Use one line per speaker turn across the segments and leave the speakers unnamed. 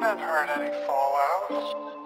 Haven't heard any fallout.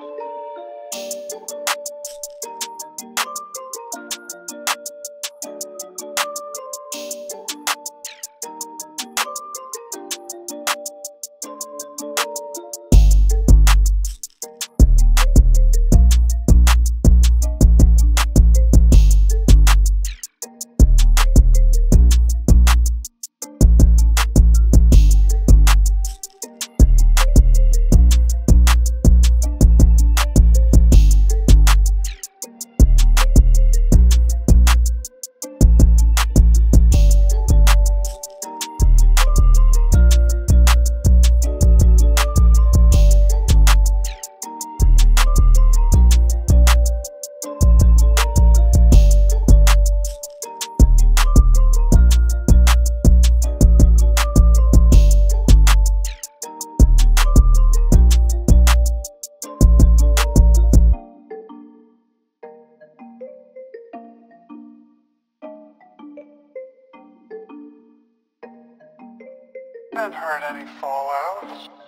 Haven't heard any fallout.